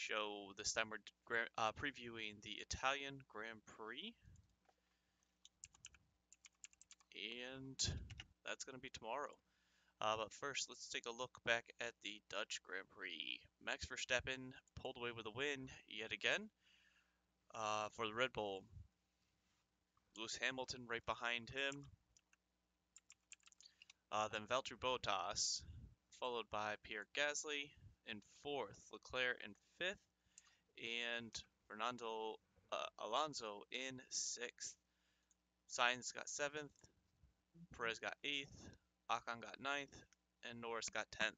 show. This time we're uh, previewing the Italian Grand Prix. And that's going to be tomorrow. Uh, but first, let's take a look back at the Dutch Grand Prix. Max Verstappen pulled away with a win yet again uh, for the Red Bull. Lewis Hamilton right behind him. Uh, then Valtteri Bottas, followed by Pierre Gasly in fourth, Leclerc in fifth, and Fernando uh, Alonso in sixth. Sainz got seventh, Perez got eighth, Ocon got ninth, and Norris got tenth.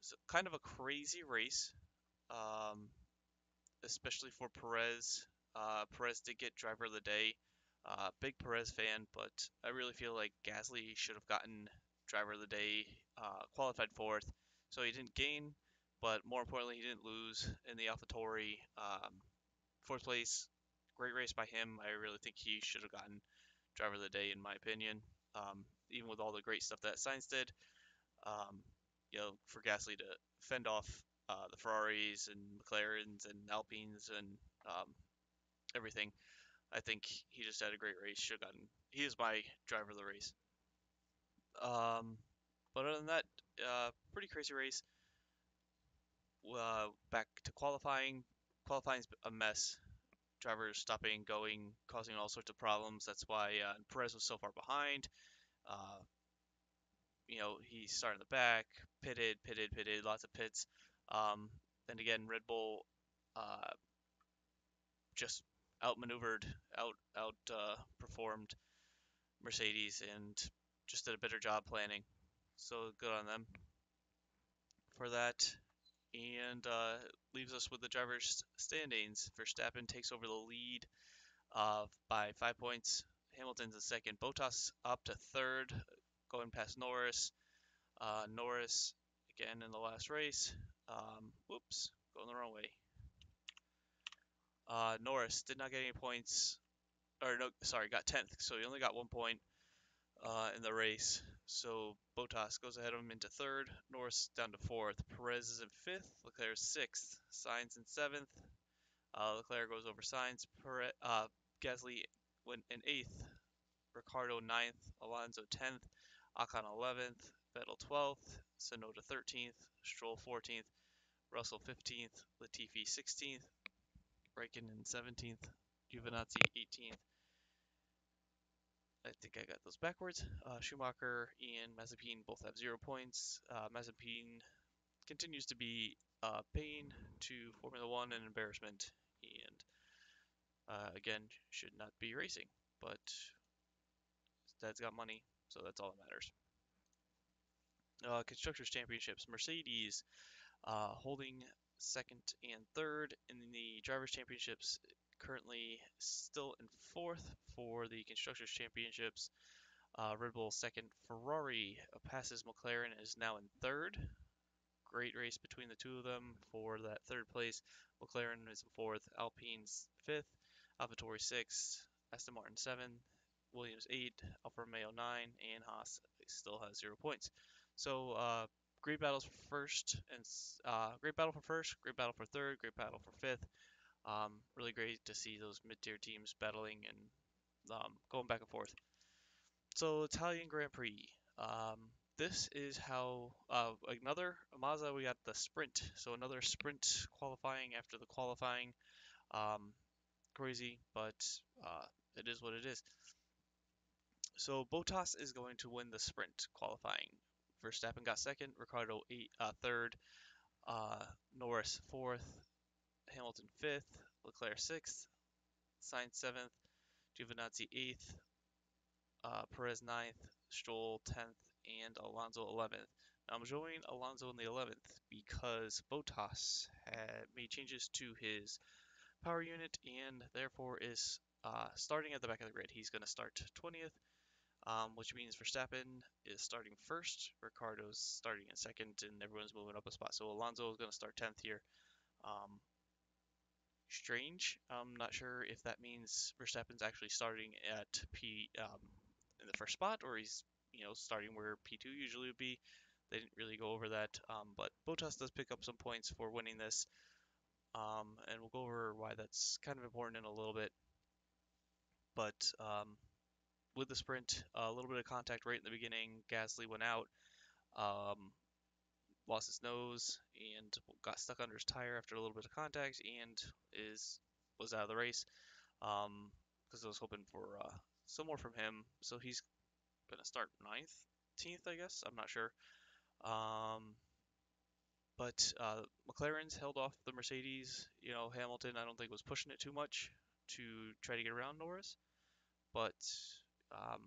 So kind of a crazy race, um, especially for Perez. Uh, Perez did get driver of the day. Uh, big Perez fan, but I really feel like Gasly should have gotten driver of the day, uh, qualified fourth, so he didn't gain, but more importantly, he didn't lose in the AlphaTauri. Um, fourth place, great race by him. I really think he should have gotten driver of the day, in my opinion. Um, even with all the great stuff that Sainz did, um, you know, for Gasly to fend off uh, the Ferraris and McLarens and Alpines and um, everything. I think he just had a great race. Should have gotten. He is my driver of the race. Um, but other than that, uh, pretty crazy race. Uh, back to qualifying. Qualifying's a mess. Drivers stopping, going, causing all sorts of problems. That's why uh, Perez was so far behind. Uh, you know, he started in the back, pitted, pitted, pitted, lots of pits. Um, and again, Red Bull uh, just outmaneuvered, out out uh, performed Mercedes, and just did a better job planning. So good on them for that. And uh, leaves us with the drivers' standings. Verstappen takes over the lead uh, by five points. Hamilton's in second. Bottas up to third, going past Norris. Uh, Norris again in the last race. Um, whoops, going the wrong way. Uh, Norris did not get any points, or no, sorry, got 10th, so he only got one point uh, in the race. So Bottas goes ahead of him into third, Norris down to fourth, Perez is in fifth, Leclerc is sixth, Sainz in seventh. Uh, Leclerc goes over Sainz, Perez, uh, Gasly went in eighth, Ricciardo ninth, Alonso tenth, Ocon eleventh, Vettel twelfth, Tsunoda thirteenth, Stroll fourteenth, Russell fifteenth, Latifi sixteenth, Raikkonen 17th, Giovinazzi 18th. I think I got those backwards. Uh, Schumacher and Mazepin both have zero points. Uh, Mazepin continues to be a pain to Formula One, and embarrassment, and uh, again should not be racing. But dad's got money, so that's all that matters. Uh, Constructors Championships: Mercedes uh, holding second and third in the Drivers' Championships. Currently still in fourth for the Constructors' Championships. Uh, Red Bull second. Ferrari passes McLaren and is now in third. Great race between the two of them for that third place. McLaren is in fourth. Alpine's fifth. AlphaTauri sixth. Aston Martin seven. Williams eight. Alfa Romeo nine. And Haas still has zero points. So uh, great battles for first and uh, great battle for first, great battle for third, great battle for fifth. Um, really great to see those mid-tier teams battling and um, going back and forth. So Italian Grand Prix. Um, this is how uh, another Monza. We got the sprint. So another sprint qualifying after the qualifying. Um, crazy, but uh, it is what it is. So Bottas is going to win the sprint qualifying. Verstappen got second, Ricciardo eight, uh, third, uh, Norris fourth, Hamilton fifth, Leclerc sixth, Sainz seventh, Giovinazzi eighth, uh, Perez ninth, Stroll tenth, and Alonso eleventh. Now I'm showing Alonso in the eleventh because Bottas had made changes to his power unit and therefore is uh, starting at the back of the grid. He's going to start 20th um, which means Verstappen is starting first, Ricciardo's starting in second, and everyone's moving up a spot. So Alonso is going to start 10th here. Um, strange. I'm not sure if that means Verstappen's actually starting at P um, in the first spot, or he's you know starting where P2 usually would be. they didn't really go over that, um, but Bottas does pick up some points for winning this, um, and we'll go over why that's kind of important in a little bit. But um, with the sprint, a little bit of contact right in the beginning. Gasly went out, um, lost his nose, and got stuck under his tire after a little bit of contact, and is was out of the race. Um, because I was hoping for uh, some more from him. So he's gonna start ninth, tenth, I guess. I'm not sure. Um, but uh, McLaren's held off the Mercedes. You know, Hamilton I don't think was pushing it too much to try to get around Norris, but um,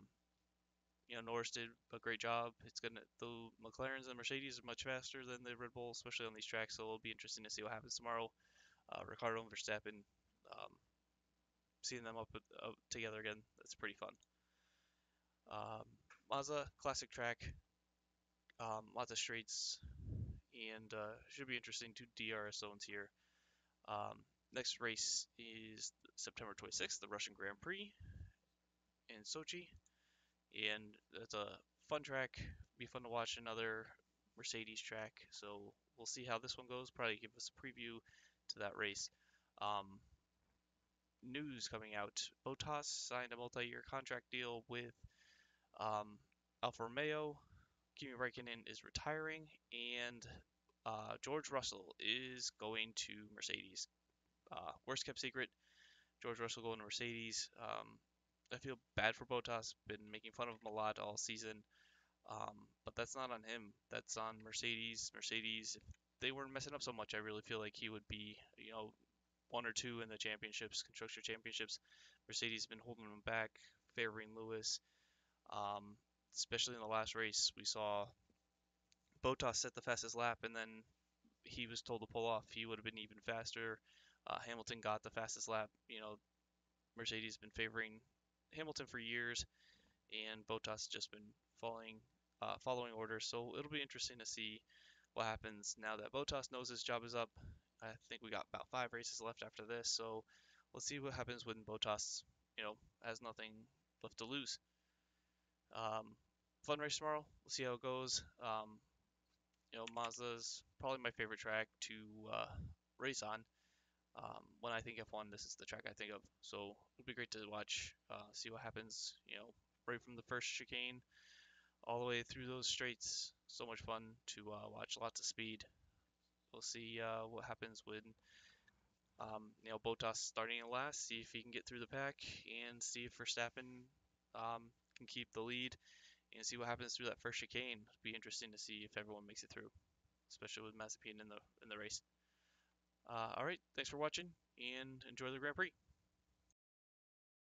you know Norris did a great job. It's gonna the McLarens and Mercedes are much faster than the Red Bull, especially on these tracks. So it'll be interesting to see what happens tomorrow. Uh, Ricciardo and Verstappen, um, seeing them up, up together again, that's pretty fun. Um, Monza classic track, um, lots of straights, and uh, should be interesting. Two DRS zones here. Um, next race is September 26th, the Russian Grand Prix in Sochi, and it's a fun track. Be fun to watch another Mercedes track. So we'll see how this one goes. Probably give us a preview to that race. Um, news coming out: Bottas signed a multi-year contract deal with um, Alfa Romeo. Kimi Raikkonen is retiring, and uh, George Russell is going to Mercedes. Uh, worst kept secret. George Russell going to Mercedes. Um, I feel bad for Bottas. Been making fun of him a lot all season. Um, but that's not on him. That's on Mercedes. Mercedes, if they weren't messing up so much, I really feel like he would be, you know, one or two in the championships, constructor championships. Mercedes been holding him back, favoring Lewis. Um, especially in the last race, we saw Bottas set the fastest lap, and then he was told to pull off. He would have been even faster. Uh, Hamilton got the fastest lap. You know, Mercedes been favoring Hamilton for years, and Bottas just been following uh, following orders. So it'll be interesting to see what happens now that Bottas knows his job is up. I think we got about five races left after this, so let's see what happens when Bottas, you know, has nothing left to lose. Um, fun race tomorrow. We'll see how it goes. Um, you know, Monza's probably my favorite track to uh, race on. Um, when I think F1, this is the track I think of. So it'll be great to watch, uh, see what happens. You know, right from the first chicane all the way through those straights. So much fun to uh, watch. Lots of speed. We'll see uh, what happens when um, you know Bottas starting in last. See if he can get through the pack, and see if Verstappen um, can keep the lead, and see what happens through that first chicane. It'll be interesting to see if everyone makes it through, especially with Mazepin in the in the race. Uh, all right, thanks for watching, and enjoy the Grand Prix.